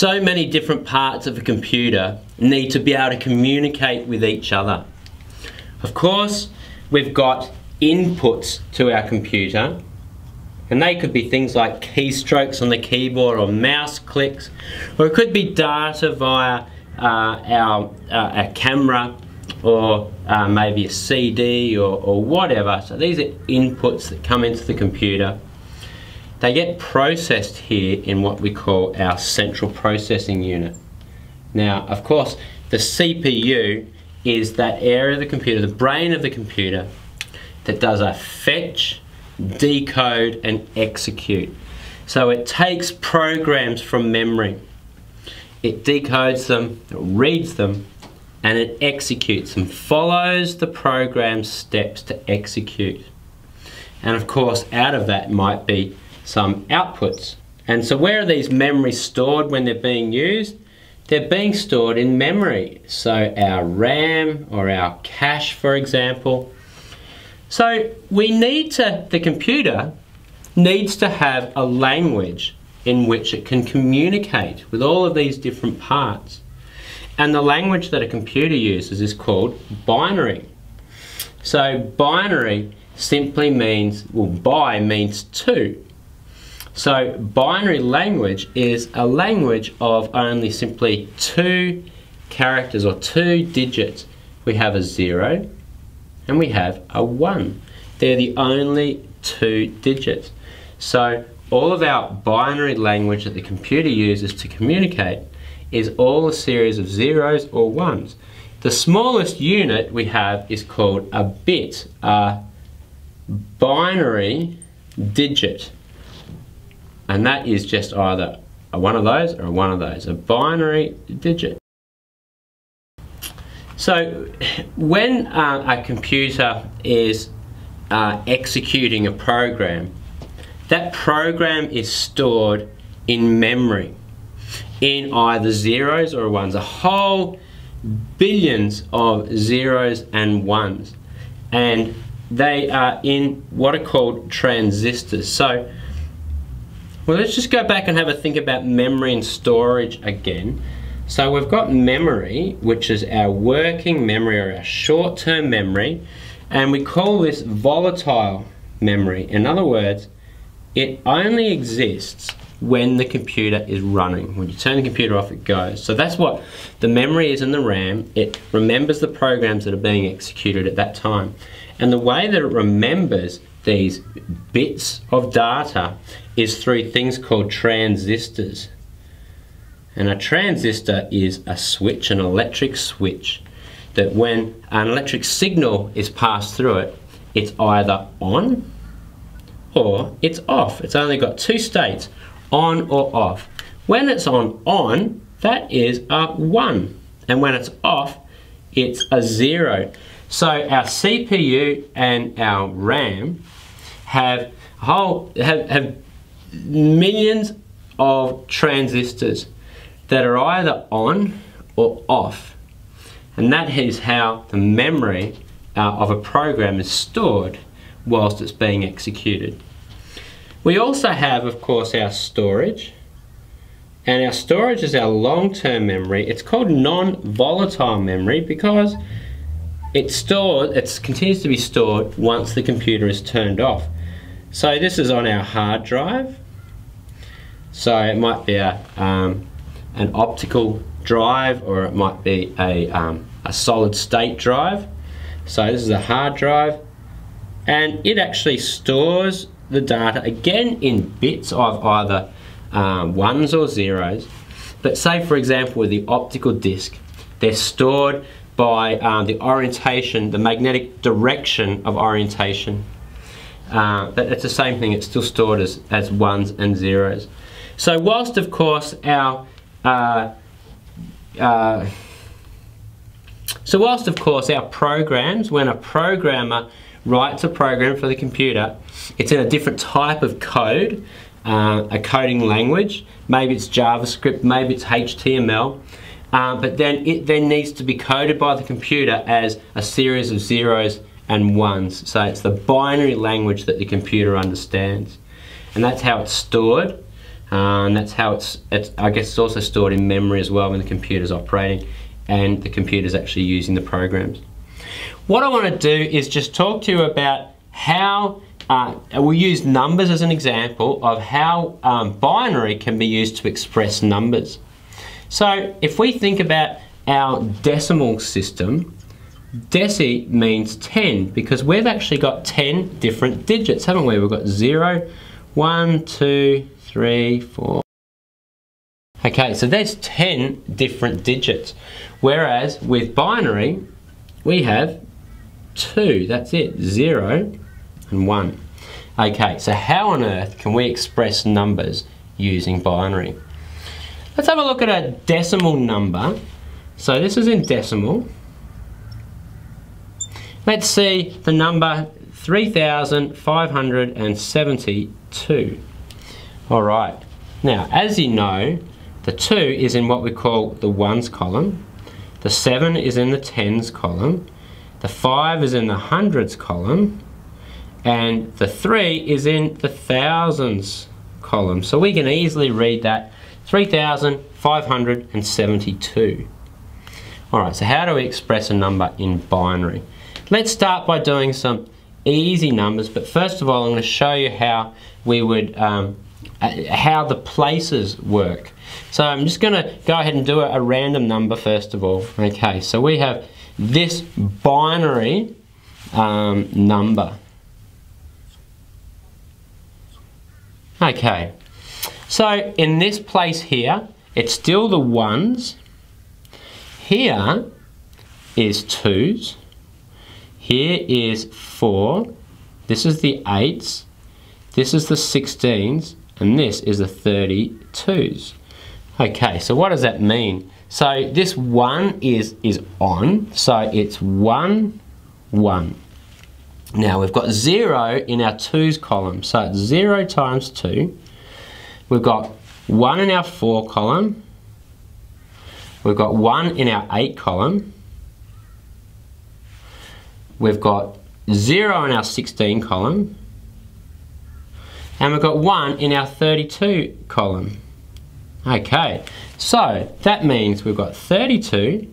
so many different parts of a computer need to be able to communicate with each other. Of course, we've got inputs to our computer, and they could be things like keystrokes on the keyboard or mouse clicks, or it could be data via uh, our, uh, our camera or uh, maybe a CD or, or whatever. So these are inputs that come into the computer. They get processed here in what we call our central processing unit. Now, of course, the CPU is that area of the computer, the brain of the computer, that does a fetch, decode, and execute. So it takes programs from memory, it decodes them, it reads them, and it executes them, follows the program steps to execute. And of course, out of that might be some outputs. And so where are these memories stored when they're being used? They're being stored in memory. So our RAM or our cache, for example. So we need to, the computer needs to have a language in which it can communicate with all of these different parts. And the language that a computer uses is called binary. So binary simply means, well, bi means two. So binary language is a language of only simply two characters or two digits. We have a zero and we have a one. They're the only two digits. So all of our binary language that the computer uses to communicate is all a series of zeros or ones. The smallest unit we have is called a bit, a binary digit. And that is just either a one of those or a one of those, a binary digit. So when uh, a computer is uh, executing a program, that program is stored in memory in either zeros or ones, a whole billions of zeros and ones. And they are in what are called transistors. So, well, let's just go back and have a think about memory and storage again. So we've got memory, which is our working memory or our short-term memory, and we call this volatile memory. In other words, it only exists when the computer is running. When you turn the computer off, it goes. So that's what the memory is in the RAM. It remembers the programs that are being executed at that time. And the way that it remembers these bits of data is through things called transistors. And a transistor is a switch, an electric switch, that when an electric signal is passed through it, it's either on or it's off. It's only got two states on or off. When it's on on, that is a 1. And when it's off, it's a 0. So our CPU and our RAM have whole have, have millions of transistors that are either on or off. And that is how the memory uh, of a program is stored whilst it's being executed. We also have, of course, our storage. And our storage is our long-term memory. It's called non-volatile memory because it's stored, it continues to be stored once the computer is turned off. So this is on our hard drive. So it might be a, um, an optical drive or it might be a, um, a solid state drive. So this is a hard drive and it actually stores the data again in bits of either um, ones or zeros. But say for example with the optical disc, they're stored by um, the orientation, the magnetic direction of orientation. Uh, but it's the same thing, it's still stored as, as ones and zeros. So whilst of course our uh, uh, so whilst of course our programs, when a programmer writes a program for the computer, it's in a different type of code, uh, a coding language. Maybe it's JavaScript, maybe it's HTML. Uh, but then it then needs to be coded by the computer as a series of zeros and ones. So it's the binary language that the computer understands. And that's how it's stored. Uh, and that's how it's, it's, I guess it's also stored in memory as well when the computer's operating and the computer's actually using the programs. What I want to do is just talk to you about how uh, we'll use numbers as an example of how um, binary can be used to express numbers. So if we think about our decimal system, deci means 10 because we've actually got 10 different digits, haven't we? We've got 0, 1, 2, 3, 4. Okay, so there's 10 different digits. Whereas with binary, we have two, that's it, 0 and 1. Okay, so how on earth can we express numbers using binary? Let's have a look at a decimal number. So this is in decimal. Let's see the number 3,572. All right, now as you know, the 2 is in what we call the ones column, the 7 is in the tens column, the 5 is in the hundreds column, and the 3 is in the thousands column. So we can easily read that 3,572. Alright, so how do we express a number in binary? Let's start by doing some easy numbers, but first of all I'm going to show you how we would, um, uh, how the places work. So I'm just going to go ahead and do a, a random number first of all. Okay, so we have this binary um, number. Okay, so in this place here, it's still the ones. Here is twos. Here is four. This is the eights. This is the 16s. And this is the 32s. Okay, so what does that mean? So this one is, is on, so it's one, one. Now we've got zero in our twos column, so it's zero times two. We've got one in our four column. We've got one in our eight column. We've got zero in our 16 column. And we've got one in our 32 column. Okay, so that means we've got 32,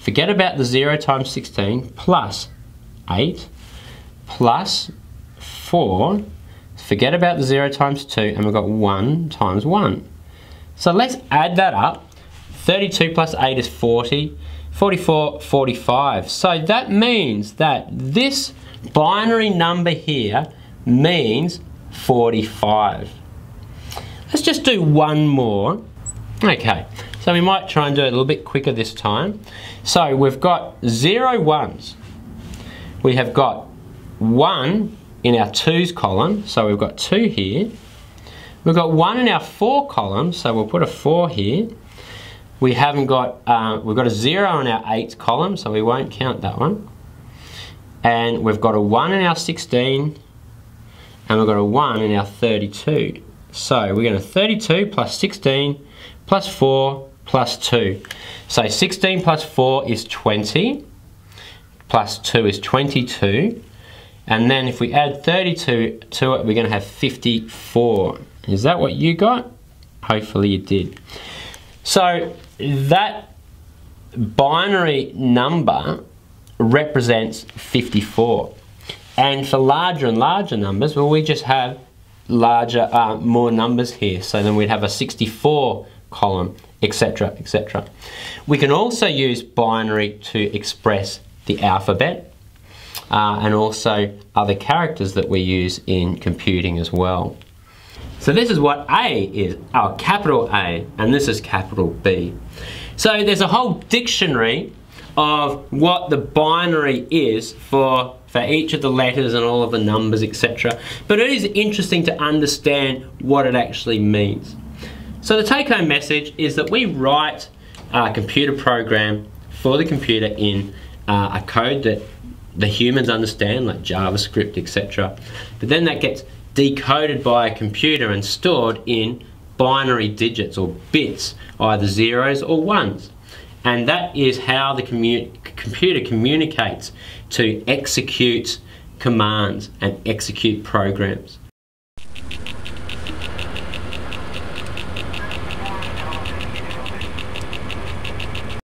forget about the 0 times 16, plus 8, plus 4, forget about the 0 times 2, and we've got 1 times 1. So let's add that up. 32 plus 8 is 40, 44, 45. So that means that this binary number here means 45. Let's just do one more. Okay, so we might try and do it a little bit quicker this time. So we've got zero ones. We have got one in our twos column, so we've got two here. We've got one in our four column, so we'll put a four here. We haven't got, uh, we've got a zero in our eights column, so we won't count that one. And we've got a one in our 16, and we've got a one in our 32. So we're going to 32 plus 16 plus 4 plus 2. So 16 plus 4 is 20, plus 2 is 22, and then if we add 32 to it, we're going to have 54. Is that what you got? Hopefully you did. So that binary number represents 54. And for larger and larger numbers, well, we just have larger, uh, more numbers here. So then we'd have a 64 column, etc., etc. We can also use binary to express the alphabet uh, and also other characters that we use in computing as well. So this is what A is, our capital A, and this is capital B. So there's a whole dictionary of what the binary is for for each of the letters and all of the numbers, etc. But it is interesting to understand what it actually means. So the take-home message is that we write a computer program for the computer in uh, a code that the humans understand, like JavaScript, etc. But then that gets decoded by a computer and stored in binary digits or bits, either zeros or ones. And that is how the commu computer communicates to execute commands and execute programs.